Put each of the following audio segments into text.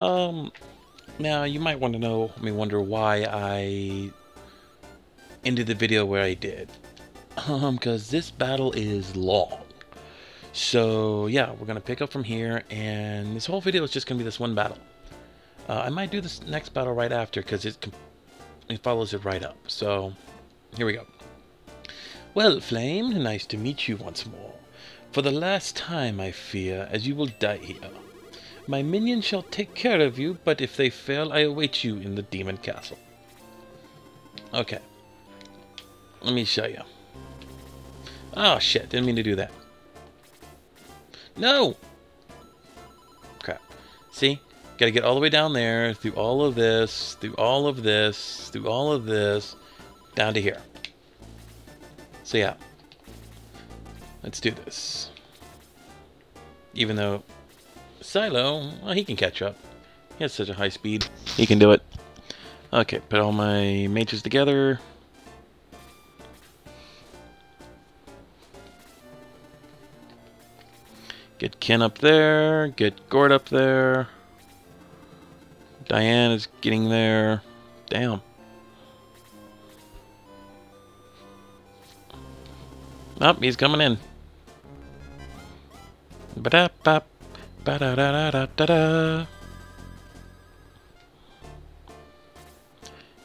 Um, now you might want to know, I mean, wonder why I ended the video where I did. Um, because this battle is long. So yeah, we're gonna pick up from here, and this whole video is just gonna be this one battle. Uh, I might do this next battle right after because it it follows it right up. So here we go. Well, Flame, nice to meet you once more. For the last time, I fear, as you will die here. My minions shall take care of you, but if they fail, I await you in the demon castle. Okay. Let me show you. Oh, shit. Didn't mean to do that. No! Crap. See? Gotta get all the way down there, through all of this, through all of this, through all of this, down to here. So yeah. Let's do this. Even though Zylo, well, he can catch up. He has such a high speed. He can do it. Okay, put all my mages together. Get Ken up there. Get Gort up there. Diane is getting there. Damn. Oh, he's coming in. Ba da ba da da da da da da.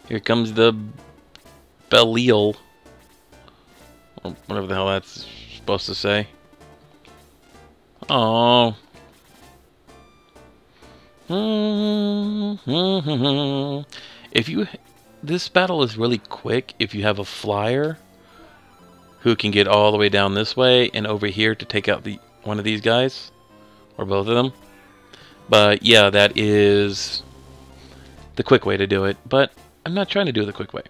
Here comes the Belial. Or whatever the hell that's supposed to say. Oh. If you this battle is really quick if you have a flyer who can get all the way down this way and over here to take out the one of these guys or both of them. But yeah, that is the quick way to do it, but I'm not trying to do it the quick way.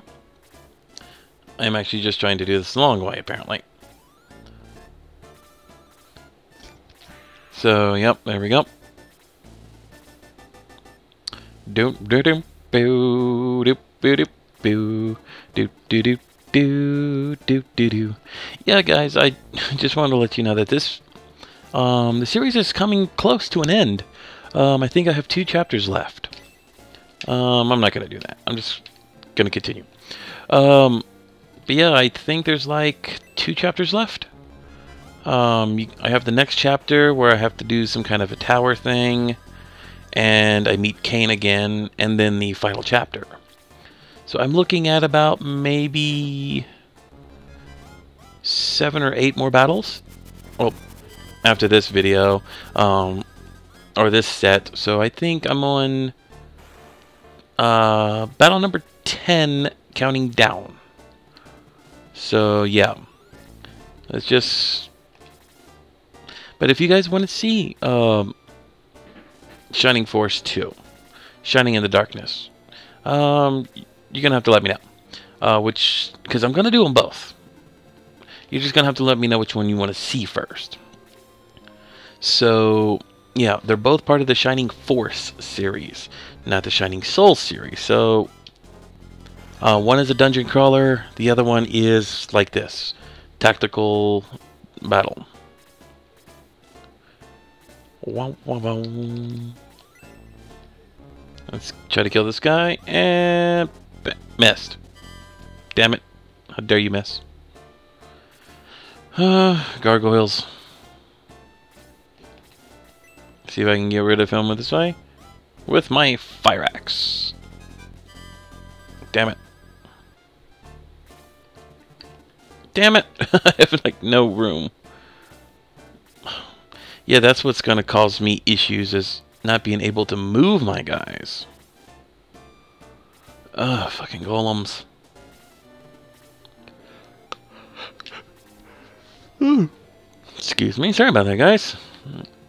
I'm actually just trying to do this the long way apparently. So, yep, there we go. Do do do boo do boo do boo do do do do do do do. Yeah, guys, I just wanted to let you know that this um, the series is coming close to an end. Um, I think I have two chapters left. Um, I'm not gonna do that. I'm just gonna continue. Um, but yeah, I think there's like two chapters left. Um, I have the next chapter where I have to do some kind of a tower thing, and I meet Kane again, and then the final chapter. So I'm looking at about maybe seven or eight more battles. Well, after this video, um, or this set. So I think I'm on uh, battle number 10, counting down. So yeah, let's just but if you guys want to see um, Shining Force 2, Shining in the Darkness, um, you're to have to let me know. Uh, which, because I'm going to do them both. You're just going to have to let me know which one you want to see first. So, yeah, they're both part of the Shining Force series, not the Shining Soul series. So, uh, one is a dungeon crawler, the other one is like this tactical battle. Let's try to kill this guy, and missed. Damn it. How dare you miss. Uh, gargoyles. See if I can get rid of him with this way. With my fire axe. Damn it. Damn it! I have like no room. Yeah, that's what's going to cause me issues is not being able to move my guys. Ugh, fucking golems. Excuse me. Sorry about that, guys.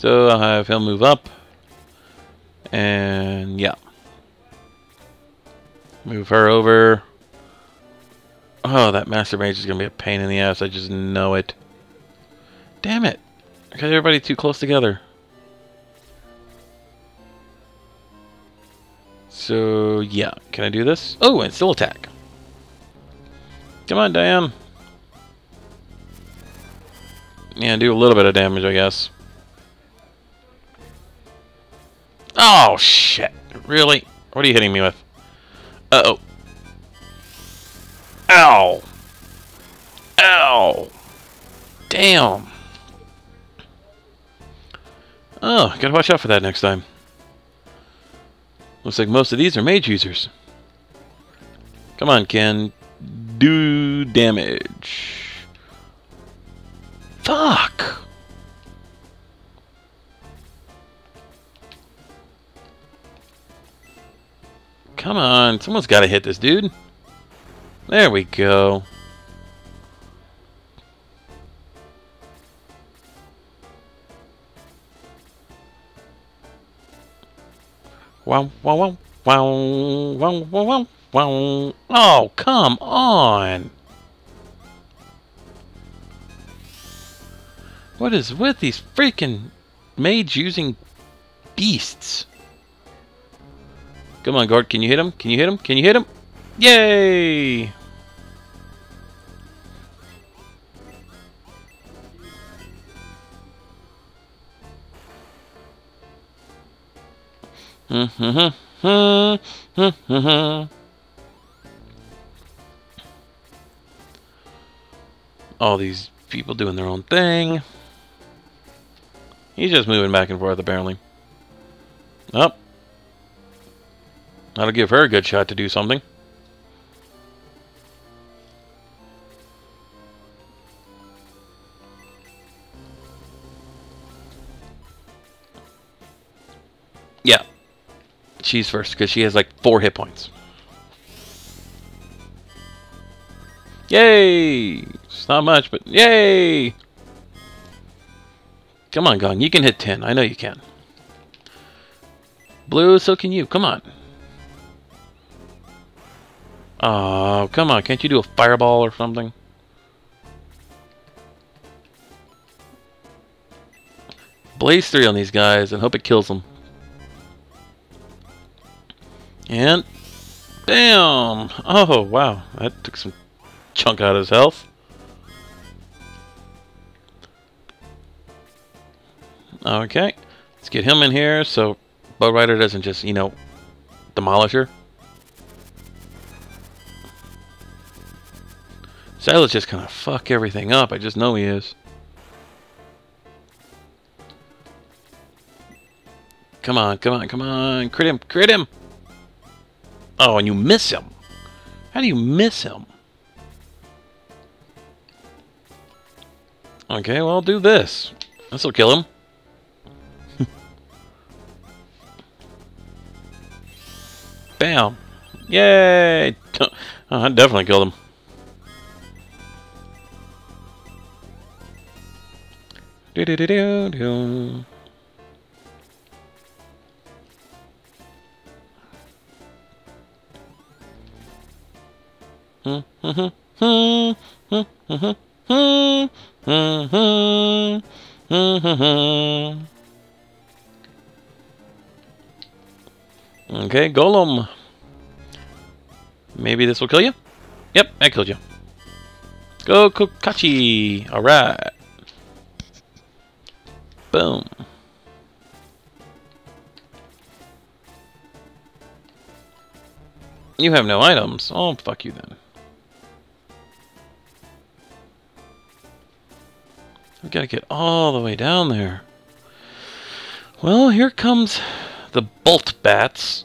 So I'll have him move up. And yeah. Move her over. Oh, that Master Mage is going to be a pain in the ass. I just know it. Damn it. Got everybody too close together. So, yeah. Can I do this? Oh, and still attack. Come on, Diane. Yeah, do a little bit of damage, I guess. Oh, shit. Really? What are you hitting me with? Uh-oh. Ow! Ow! Damn! Oh, gotta watch out for that next time. Looks like most of these are mage users. Come on, Ken. Do damage. Fuck! Come on, someone's got to hit this dude. There we go. Wow, wow, wow, wow, wow, wow, wow. Oh, come on. What is with these freaking mage using beasts? Come on, Gort. Can you hit him? Can you hit him? Can you hit him? Yay! All these people doing their own thing. He's just moving back and forth, apparently. Oh. That'll give her a good shot to do something. Yeah. She's first because she has like four hit points. Yay! It's not much, but yay! Come on, Gong. You can hit 10. I know you can. Bleu, so can you. Come on. Oh, come on. Can't you do a fireball or something? Blaze 3 on these guys and hope it kills them. And... Damn! Oh, wow. That took some chunk out of his health. Okay. Let's get him in here so Bow Rider doesn't just, you know, demolish her. Zylo's just gonna fuck everything up. I just know he is. Come on, come on, come on. Crit him, crit him! Oh, and you miss him. How do you miss him? Okay, well, do this. This'll kill him. Bam! Yay! Oh, uh, I definitely killed him. Do do do. Okay, Golem. Maybe this will kill you? Yep, that killed you. Go Kokichi! Alright. Boom. You have no items. Oh, fuck you then. We gotta get all the way down there. Well, here comes the bolt bats.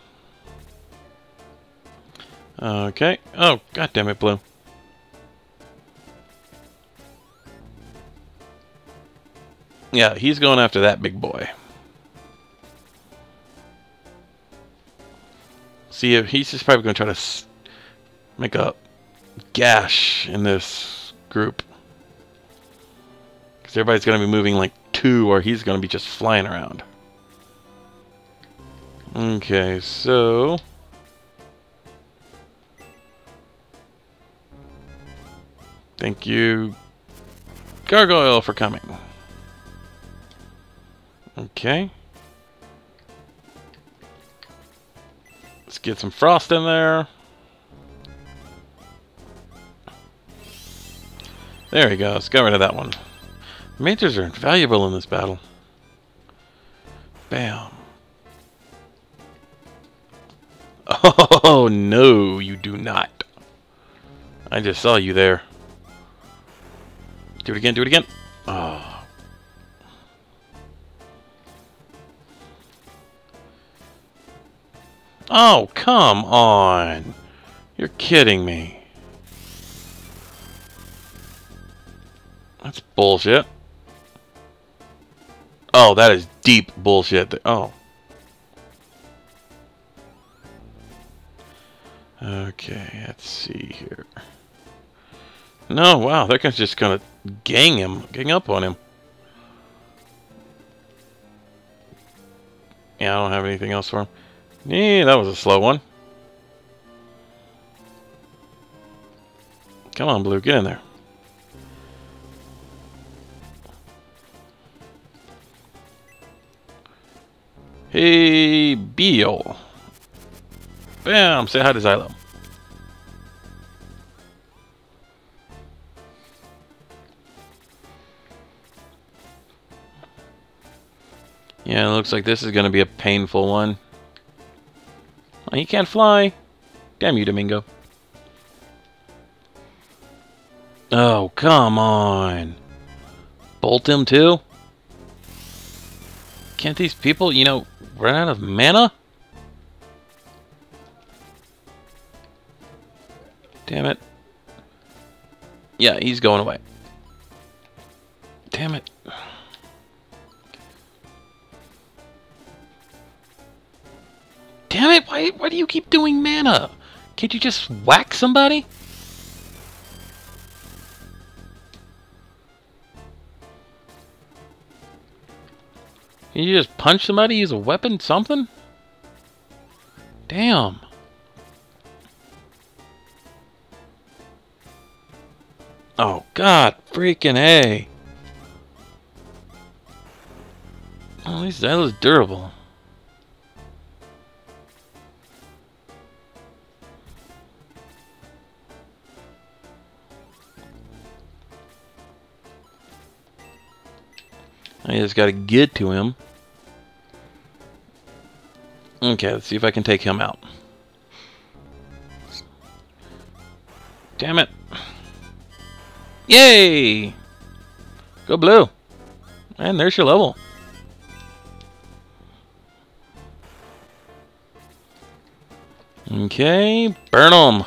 Okay. Oh, god damn it, Bleu. Yeah, he's going after that big boy. See, if he's just probably going to try to make a gash in this group. Because everybody's going to be moving like two, or he's going to be just flying around. Okay, so... Thank you, Gargoyle, for coming. Okay. Let's get some frost in there. There we go. Let's get rid of that one. Mages are invaluable in this battle. Bam. Oh, no, you do not. I just saw you there. Do it again, do it again. Oh. Oh, come on. You're kidding me. That's bullshit. Oh, that is deep bullshit. Oh. Okay, let's see here. No, wow, guy's just gonna gang him, gang up on him. Yeah, I don't have anything else for him. Yeah, that was a slow one. Come on, Bleu, get in there. Hey, Beal. Bam, say hi to Zylo. Yeah, it looks like this is going to be a painful one. Oh, he can't fly. Damn you, Domingo. Oh, come on. Bolt him too? Can't these people, you know, run out of mana? Damn it. Yeah, he's going away. Damn it. Damn it, why, why do you keep doing mana? Can't you just whack somebody? Can you just punch somebody, use a weapon, something? Damn. Oh, God, freaking A. at least that was durable. I just gotta get to him. Okay, let's see if I can take him out. Damn it. Yay! Go Bleu. And there's your level. Okay, burn them.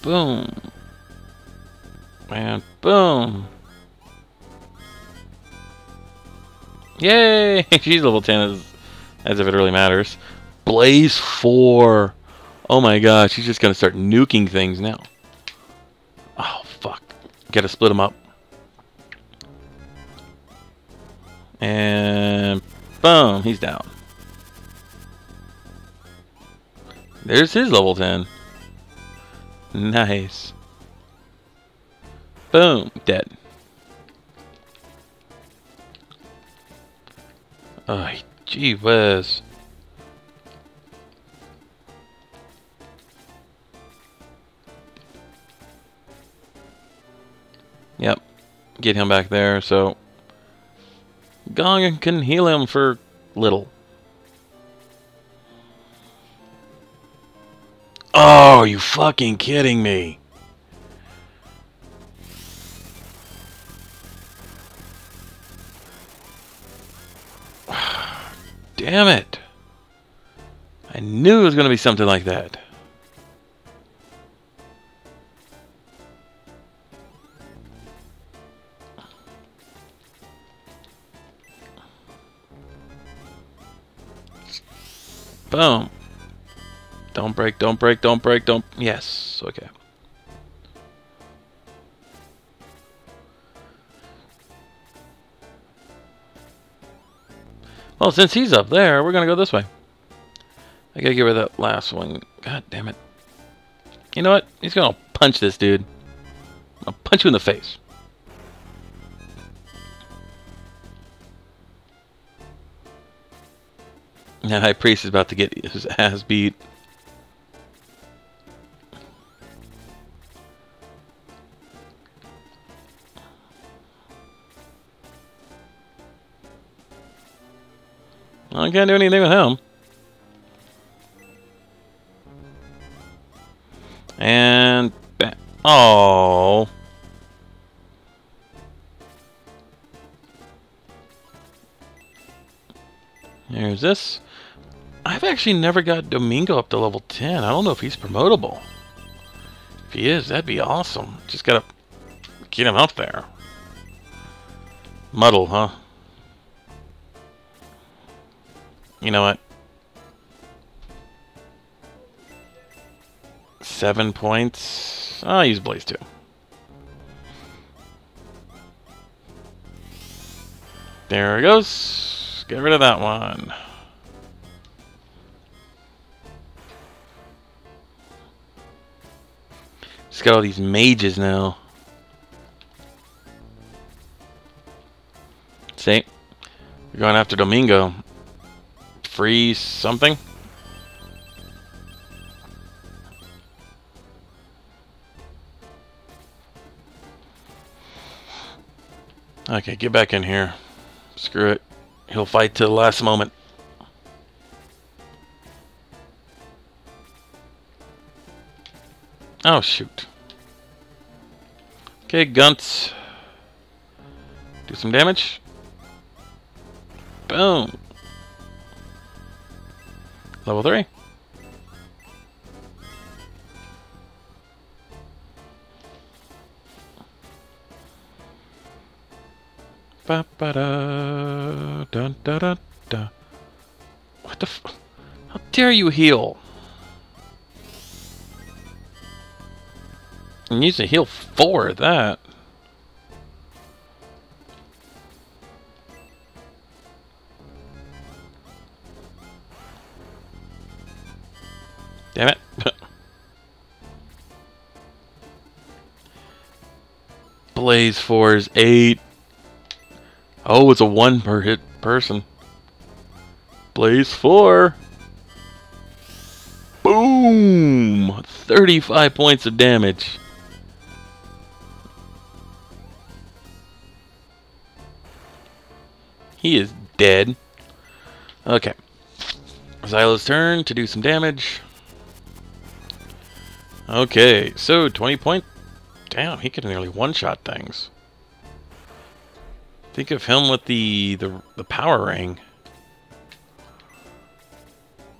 Boom. And boom. Yay! She's level 10 as, as if it really matters. Blaze 4. Oh my gosh, she's just to start nuking things now. Oh, fuck. Gotta split them up. And boom, he's down. There's his level 10. Nice. Boom, dead. Oh, gee whiz. Yep, get him back there, so Gong can heal him for little. Oh, you fucking kidding me? Damn it. I knew it was going to be something like that. Boom. Don't break, don't break, don't break, don't... Yes, Well, since he's up there, we're going to go this way. I gotta get rid of that last one. God damn it. You know what? He's gonna punch this dude. I'll punch you in the face. That High Priest is about to get his ass beat. I can't do anything with him. And... Oh. There's this. I've actually never got Domingo up to level 10. I don't know if he's promotable. If he is, that'd be awesome. Just gotta get him up there. Muddle, huh? You know what? Seven points. I'll use Blaze 2. There it goes. Get rid of that one. Just got all these mages now. See? We're going after Domingo. Free something? Okay, get back in here. Screw it. He'll fight to the last moment. Oh, shoot. Okay, Guntz. Do some damage. Boom. Level 3. Ba ba da da da da da. What the f- How dare you heal? You need to heal four of that. Blaze 4 is 8. Oh, it's a 1 per hit person. Blaze 4. Boom! 35 points of damage. He is dead. Okay. Zylo's turn to do some damage. Okay, so 20 point. Damn, he could nearly one-shot things. Think of him with the, the the power ring.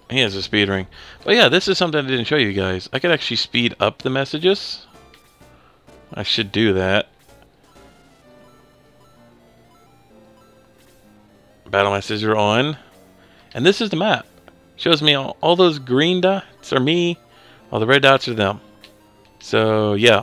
He has a speed ring. But yeah, this is something I didn't show you guys. I could actually speed up the messages. I should do that. Battle messages are on. And this is the map. Shows me all, all those green dots are me. All the red dots are them. So, yeah.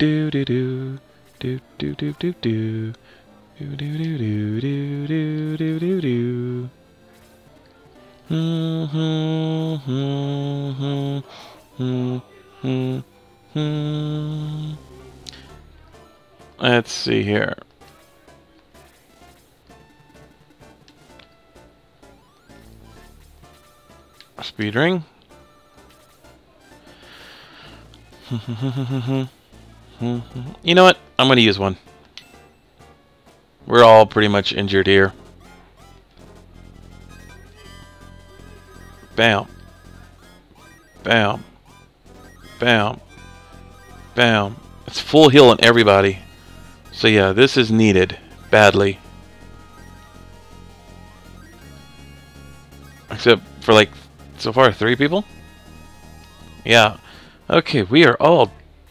do do do do do do do do do do do do do do do do Let's see here. Speed ring. Mm-hmm. you know what? I'm going to use one. We're all pretty much injured here. Bam. Bam. Bam. Bam. It's full heal on everybody. So yeah, this is needed. Badly. Except for like, so far, three people? Yeah. Okay, we are all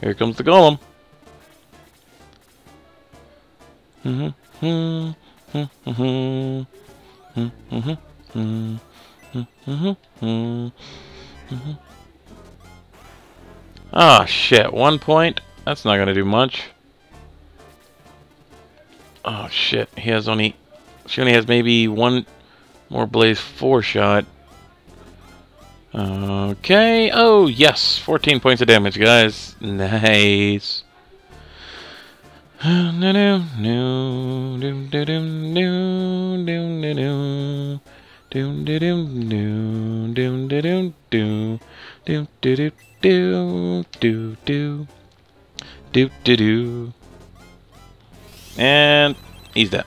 Here comes the golem. Ah, shit. One point? That's not gonna do much. Oh, shit. He has only... She only has maybe one more Blaze 4 shot. Okay. Oh, yes. 14 points of damage, guys. Nice. And he's dead.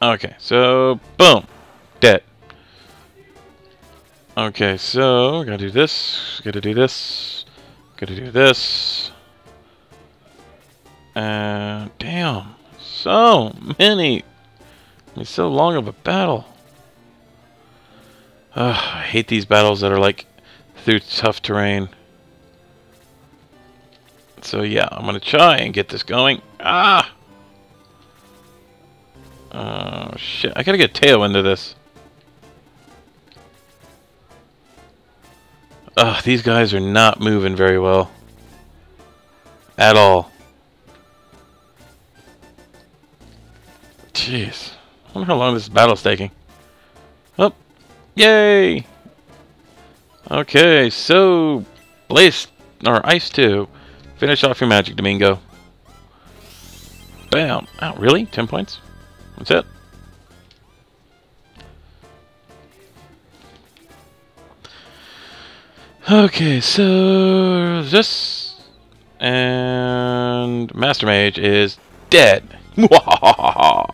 Okay, so boom, dead. Okay, so gotta do this, gotta do this, gotta do this. And damn, so many. It's so long of a battle. Uh, I hate these battles that are like through tough terrain. So yeah, I'm gonna try and get this going. Ah! Oh shit, I gotta get Tao into this. Ugh, these guys are not moving very well. At all. Jeez. I wonder how long this battle's taking. Oh, yay! Okay, so Blaze or Ice 2. Finish off your magic, Domingo. Bam. Oh, really? 10 points? That's it. Okay, so this and Master Mage is dead. Goku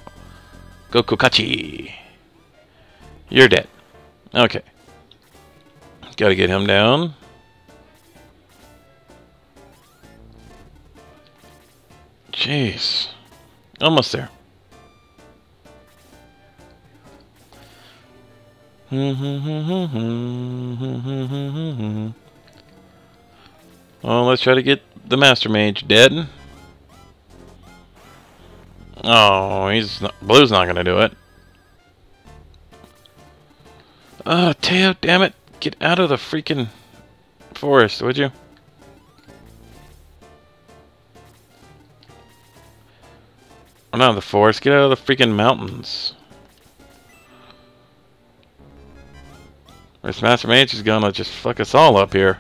Kachi. You're dead. Okay. Gotta get him down. Jeez. Almost there. well, let's try to get the Master Mage dead. Oh, he's not, Bleu's not gonna do it. Oh, Tao, damn it. Get out of the freaking forest, would you? Oh, or not the forest, get out of the freaking mountains. This Master Mage is gonna just fuck us all up here.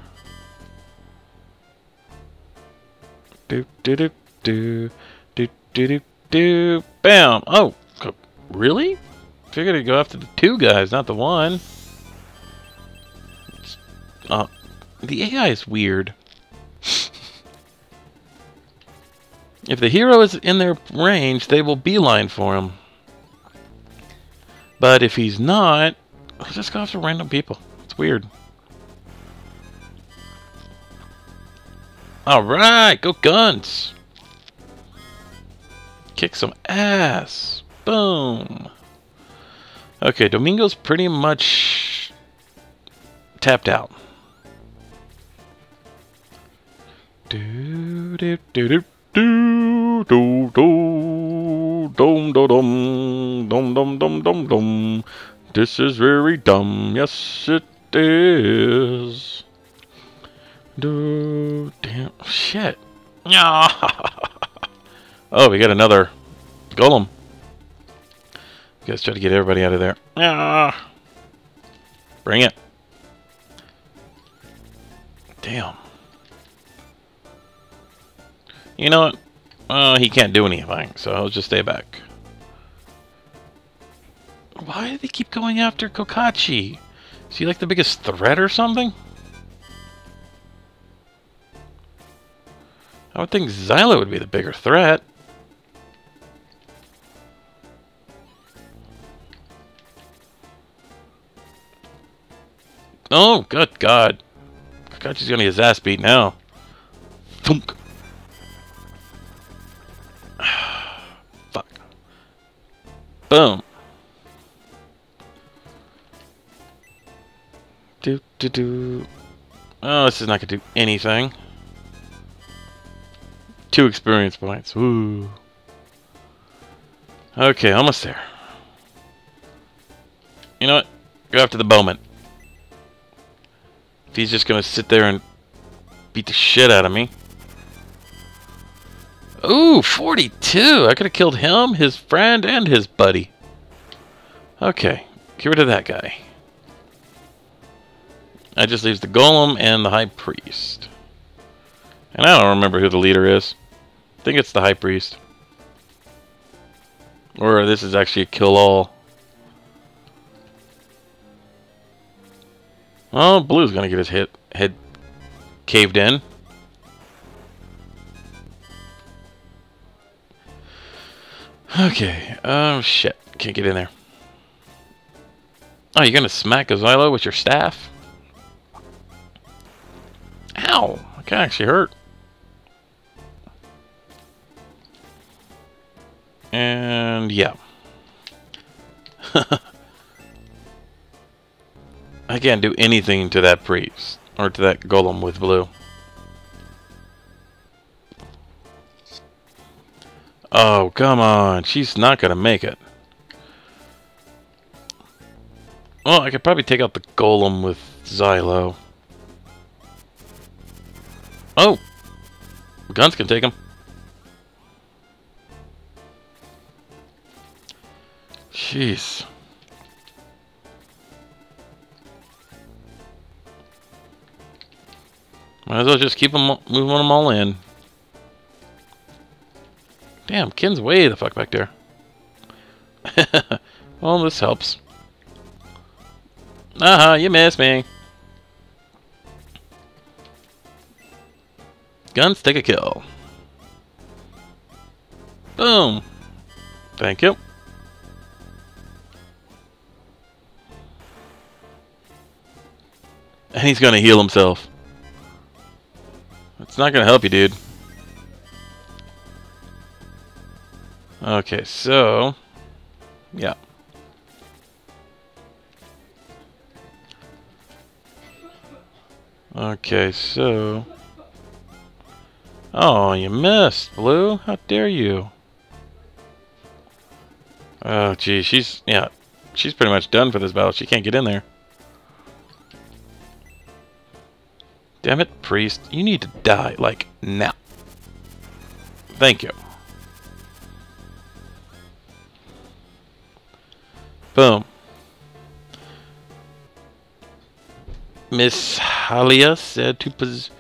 Do do do do do do do do bam! Oh, really? Figured to go after the two guys, not the one. Uh, the AI is weird. if the hero is in their range, they will beeline for him. But if he's not, I'll just go after random people. It's weird. Alright, go Guntz! Kick some ass! Boom! Okay, Domingo's pretty much tapped out. Do do do do do do do This is very dumb. Yes, it is. Do damn shit. Yeah. oh, we got another golem. You guys try to get everybody out of there. Yeah. Bring it. Damn. You know what? Uh, he can't do anything, so I'll just stay back. Why do they keep going after Kokichi? Is he like the biggest threat or something? I would think Zylo would be the bigger threat. Oh, good God. Kokichi's gonna get his ass beat now. Thunk. Fuck. Boom. Do do do. Oh, this is not gonna do anything. Two experience points. Woo. Okay, almost there. You know what? Go after the bowman. If he's just gonna sit there and beat the shit out of me. Ooh, 42! I could have killed him, his friend, and his buddy. Okay, get rid of that guy. That just leaves the golem and the high priest. And I don't remember who the leader is. I think it's the high priest. Or this is actually a kill-all. Oh, Bleu's gonna get his hit, head caved in. Okay, oh shit, can't get in there. Oh, you're gonna smack a Zylo with your staff? Ow, that can actually hurt. And yeah. I can't do anything to that priest or to that golem with Bleu. Oh, come on. She's not going to make it. Well, I could probably take out the golem with Zylo. Oh! Guntz can take him. Jeez. Might as well just keep them, moving them all in. Damn, Ken's way the fuck back there. well, this helps. Uh-huh, you missed me. Guntz take a kill. Boom. Thank you. And he's gonna heal himself. It's not gonna help you, dude. Okay, so... Yeah. Okay, so... Oh, you missed, Bleu. How dare you? Oh, gee, she's... Yeah, she's pretty much done for this battle. She can't get in there. Damn it, priest. You need to die, like, now. Thank you. Boom. Mishaela said to pos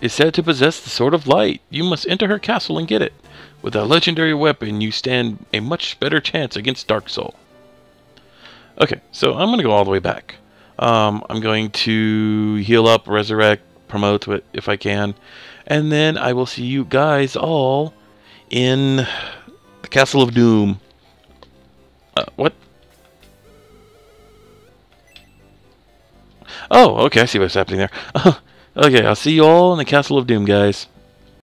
is said to possess the Sword of Light. You must enter her castle and get it. With a legendary weapon, you stand a much better chance against Darksol. Okay, so I'm going to go all the way back. Um, I'm going to heal up, resurrect, promote if I can. And then I will see you guys all in the Castle of Doom. Uh, what? Oh, okay, I see what's happening there. okay, I'll see you all in the Castle of Doom, guys.